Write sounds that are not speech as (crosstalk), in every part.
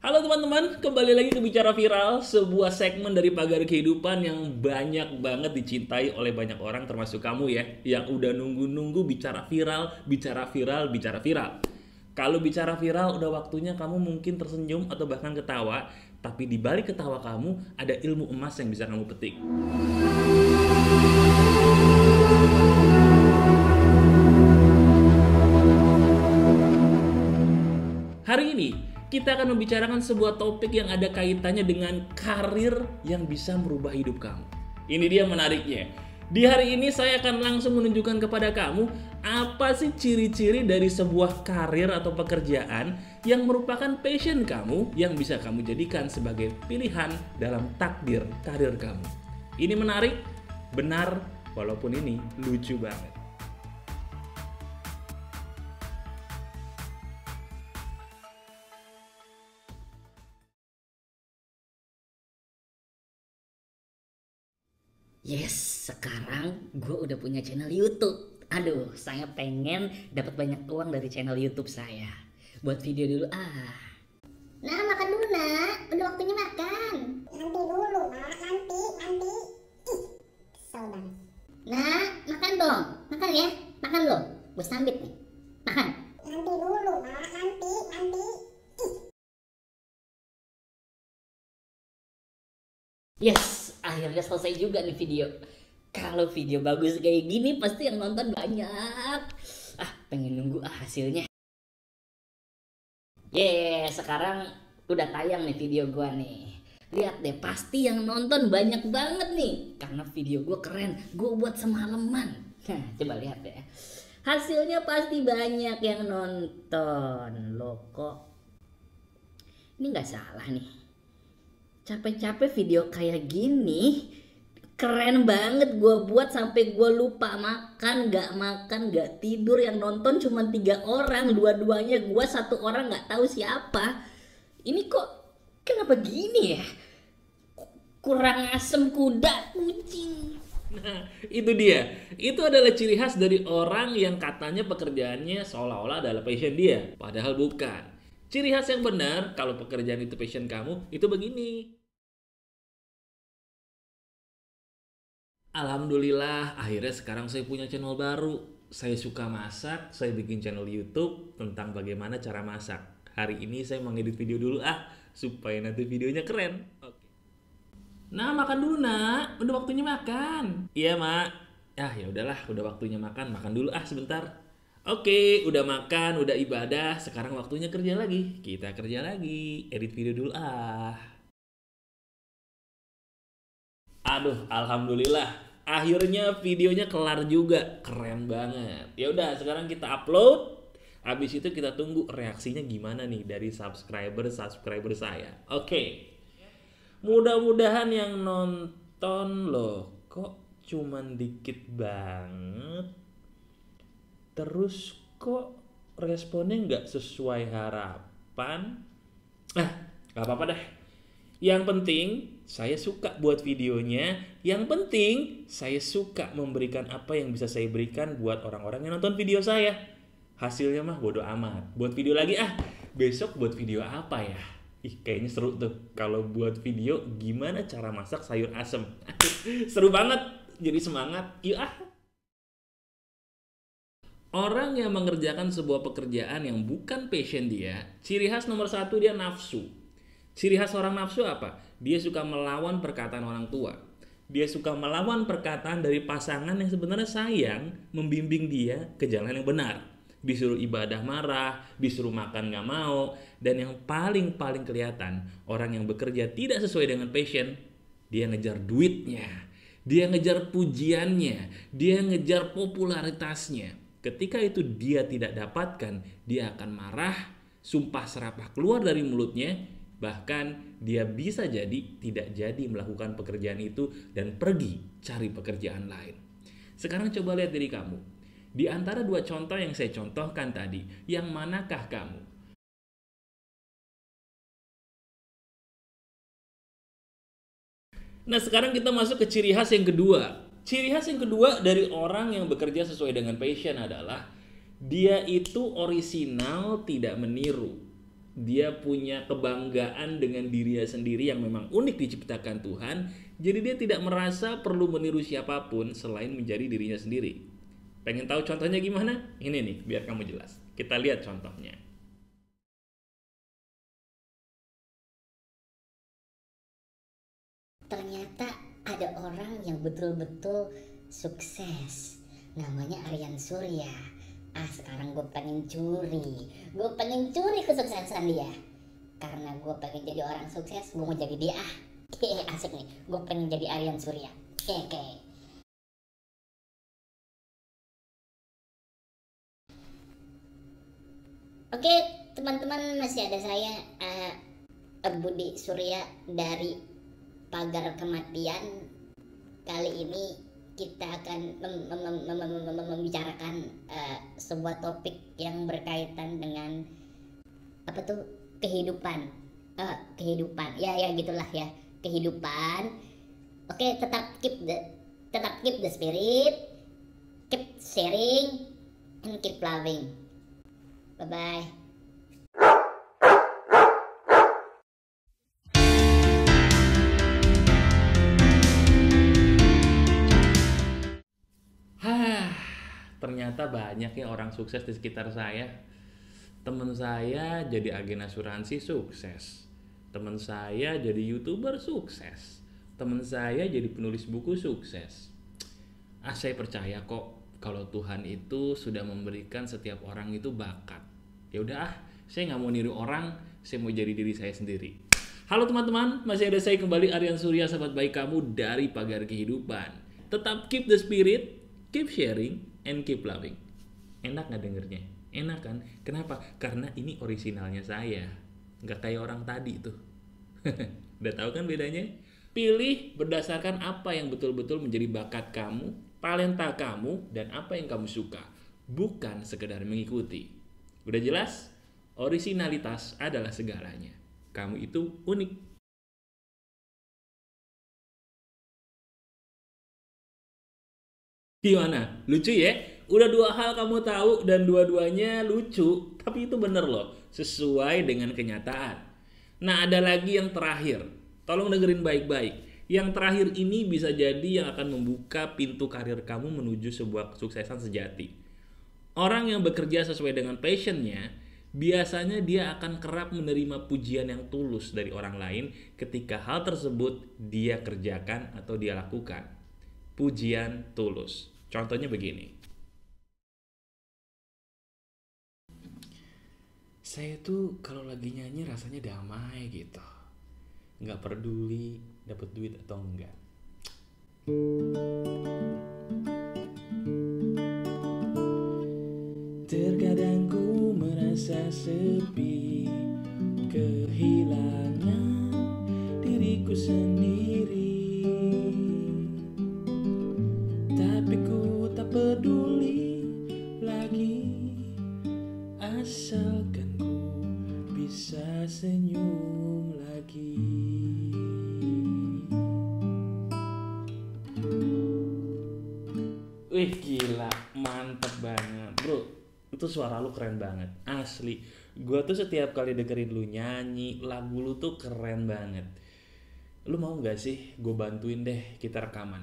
Halo teman-teman, kembali lagi ke Bicara Viral, sebuah segmen dari pagar kehidupan yang banyak banget dicintai oleh banyak orang termasuk kamu ya, yang udah nunggu-nunggu bicara viral, bicara viral, bicara viral. Kalau bicara viral udah waktunya kamu mungkin tersenyum atau bahkan ketawa, tapi di balik ketawa kamu ada ilmu emas yang bisa kamu petik. Hari ini kita akan membicarakan sebuah topik yang ada kaitannya dengan karir yang bisa merubah hidup kamu. Ini dia menariknya. Di hari ini saya akan langsung menunjukkan kepada kamu apa sih ciri-ciri dari sebuah karir atau pekerjaan yang merupakan passion kamu yang bisa kamu jadikan sebagai pilihan dalam takdir karir kamu. Ini menarik, benar, walaupun ini lucu banget. Yes, sekarang gue udah punya channel YouTube. Aduh, saya pengen dapat banyak uang dari channel YouTube saya. Buat video dulu ah. Nah, makan dulu, nak. Udah waktunya makan. Nanti dulu, Mak. Nanti, nanti. Ih, kesel banget. Nah, makan dong. Makan ya. Makan lo. Gue sambit nih. Makan. Nanti dulu, Mak. Nanti, nanti. Ih, Yes, akhirnya selesai juga nih video. Kalau video bagus kayak gini pasti yang nonton banyak. Ah, pengen nunggu ah hasilnya. Yeay, sekarang udah tayang nih video gua nih. Lihat deh, pasti yang nonton banyak banget nih. Karena video gua keren, gua buat semalaman. Nah, coba lihat deh. Hasilnya pasti banyak yang nonton. Loh kok ini nggak salah nih capek-capek video kayak gini keren banget gue buat sampai gue lupa makan nggak makan nggak tidur yang nonton cuma tiga orang dua-duanya gue satu orang nggak tahu siapa ini kok kenapa gini ya kurang asem kuda kucing Nah, itu dia. Itu adalah ciri khas dari orang yang katanya pekerjaannya seolah-olah adalah passion dia, padahal bukan. Ciri khas yang benar kalau pekerjaan itu passion kamu itu begini. Alhamdulillah, akhirnya sekarang saya punya channel baru. Saya suka masak, saya bikin channel YouTube tentang bagaimana cara masak. Hari ini saya mau ngedit video dulu ah, supaya nanti videonya keren. Oke. Nah, makan dulu, Nak. Udah waktunya makan. Iya, Mak. Ah, ya udahlah, udah waktunya makan. Makan dulu ah sebentar. Oke, udah makan, udah ibadah. Sekarang waktunya kerja lagi. Kita kerja lagi. Edit video dulu ah. Aduh, alhamdulillah. Akhirnya videonya kelar juga. Keren banget. Ya udah, sekarang kita upload. Habis itu kita tunggu reaksinya gimana nih dari subscriber-subscriber saya. Oke. Mudah-mudahan yang nonton loh kok cuman dikit banget. Terus kok responnya nggak sesuai harapan? Ah, nggak apa-apa deh. Yang penting saya suka buat videonya. Yang penting saya suka memberikan apa yang bisa saya berikan buat orang-orang yang nonton video saya. Hasilnya mah bodo amat. Buat video lagi ah. Besok buat video apa ya? Ih, kayaknya seru tuh kalau buat video gimana cara masak sayur asem. (laughs) seru banget. Jadi semangat. Yuk ah. Orang yang mengerjakan sebuah pekerjaan yang bukan passion dia, ciri khas nomor satu dia nafsu. Ciri khas orang nafsu apa? Dia suka melawan perkataan orang tua. Dia suka melawan perkataan dari pasangan yang sebenarnya sayang membimbing dia ke jalan yang benar. Disuruh ibadah marah, disuruh makan nggak mau, dan yang paling-paling kelihatan orang yang bekerja tidak sesuai dengan passion, dia ngejar duitnya, dia ngejar pujiannya, dia ngejar popularitasnya. Ketika itu dia tidak dapatkan, dia akan marah, sumpah serapah keluar dari mulutnya, bahkan dia bisa jadi tidak jadi melakukan pekerjaan itu dan pergi cari pekerjaan lain. Sekarang coba lihat diri kamu. Di antara dua contoh yang saya contohkan tadi, yang manakah kamu? Nah, sekarang kita masuk ke ciri khas yang kedua. Ciri khas yang kedua dari orang yang bekerja sesuai dengan passion adalah dia itu orisinal tidak meniru. Dia punya kebanggaan dengan dirinya sendiri yang memang unik diciptakan Tuhan, jadi dia tidak merasa perlu meniru siapa pun selain menjadi dirinya sendiri. Pengen tahu contohnya gimana? Ini nih, biar kamu jelas. Kita lihat contohnya. Ternyata ada orang yang betul-betul sukses. Namanya Aryan Surya. Ah sekarang gue pengen curi. Gue pengen curi kesuksesan dia. Karena gue pengen jadi orang sukses, gue mau jadi dia. Ah, Hehe, asik nih. Gue pengen jadi Aryan Surya. Oke. Oke, teman-teman masih ada saya eh, Budi Surya dari Pagar Kematian. Kali ini kita akan mem- mem- mem- mem- mem- mem- membicarakan eh, sebuah topik yang berkaitan dengan apa tuh kehidupan. Eh, kehidupan. Ya ya gitulah ya, kehidupan. Oke, tetap keep the tetap keep the spirit, keep sharing, and keep loving. Bye bye. Ternyata banyak ya orang sukses di sekitar saya. Temen saya jadi agen asuransi sukses. Temen saya jadi youtuber sukses. Temen saya jadi penulis buku sukses. Ah, saya percaya kok kalau Tuhan itu sudah memberikan setiap orang itu bakat. Ya udah ah, saya nggak mau niru orang, saya mau jadi diri saya sendiri. Halo teman-teman, masih ada saya kembali Aryan Surya, sahabat baik kamu dari Pagar Kehidupan. Tetap keep the spirit, keep sharing, and keep loving. Enak nggak dengernya? Enak kan? Kenapa? Karena ini orisinalnya saya. Nggak kayak orang tadi tuh. (laughs) Udah tahu kan bedanya? Pilih berdasarkan apa yang betul-betul menjadi bakat kamu, talenta kamu, dan apa yang kamu suka. Bukan sekedar mengikuti. Udah jelas? Orisinalitas adalah segalanya. Kamu itu unik. Gimana? Lucu ya? Udah dua hal kamu tahu dan dua-duanya lucu, tapi itu bener loh, sesuai dengan kenyataan. Nah, ada lagi yang terakhir. Tolong dengerin baik-baik. Yang terakhir ini bisa jadi yang akan membuka pintu karir kamu menuju sebuah kesuksesan sejati. Orang yang bekerja sesuai dengan passionnya, biasanya dia akan kerap menerima pujian yang tulus dari orang lain ketika hal tersebut dia kerjakan atau dia lakukan pujian tulus. Contohnya begini. Saya tuh kalau lagi nyanyi rasanya damai gitu. Nggak peduli dapat duit atau enggak. Terkadang ku merasa sepi Wih gila, mantep banget. Bro Itu suara lu keren banget, asli. Gua tuh setiap kali dengerin lu nyanyi, lagu lu tuh keren banget. Lu mau gak sih gue bantuin deh kita rekaman?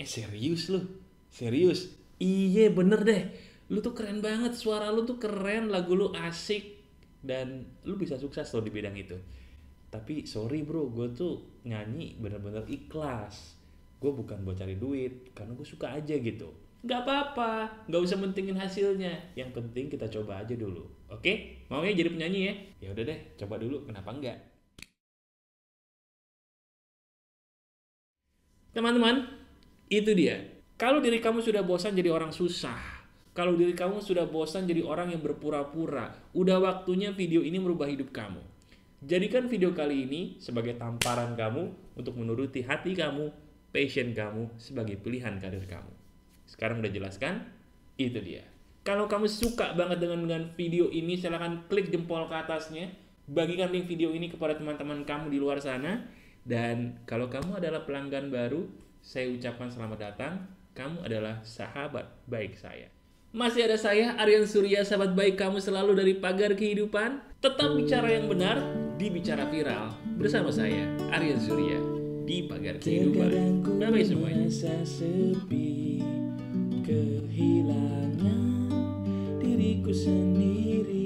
Eh serius lu? Serius? Iya bener deh. Lu tuh keren banget, suara lu tuh keren, lagu lu asik. Dan lu bisa sukses loh di bidang itu. Tapi sorry bro, gue tuh nyanyi bener-bener ikhlas gue bukan buat cari duit karena gue suka aja gitu. Nggak apa-apa nggak usah mentingin hasilnya. Yang penting kita coba aja dulu oke? Mau ya jadi penyanyi ya? Ya udah deh coba dulu kenapa enggak teman-teman itu dia. Kalau diri kamu sudah bosan jadi orang susah kalau diri kamu sudah bosan jadi orang yang berpura-pura udah waktunya video ini merubah hidup kamu. Jadikan video kali ini sebagai tamparan kamu untuk menuruti hati kamu passion kamu sebagai pilihan karir kamu. Sekarang udah jelaskan? Itu dia. Kalau kamu suka banget dengan, dengan video ini, silahkan klik jempol ke atasnya. Bagikan link video ini kepada teman-teman kamu di luar sana. Dan kalau kamu adalah pelanggan baru, saya ucapkan selamat datang. Kamu adalah sahabat baik saya. Masih ada saya, Aryan Surya, sahabat baik kamu selalu dari pagar kehidupan. Tetap bicara yang benar dibicara Viral bersama saya, Aryan Surya di pagar kehidupan. Bye ya bye semuanya. Sepi, kehilangan diriku sendiri.